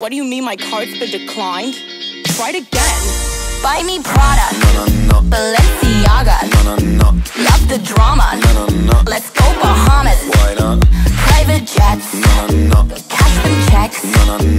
What do you mean my card's been declined? Try it again. Buy me Prada. No, no, no. Balenciaga. No, no, no. Love the drama. No, no, no. Let's go Bahamas. Why not? Private jets. No, no, no. Cash them checks. No, no, no.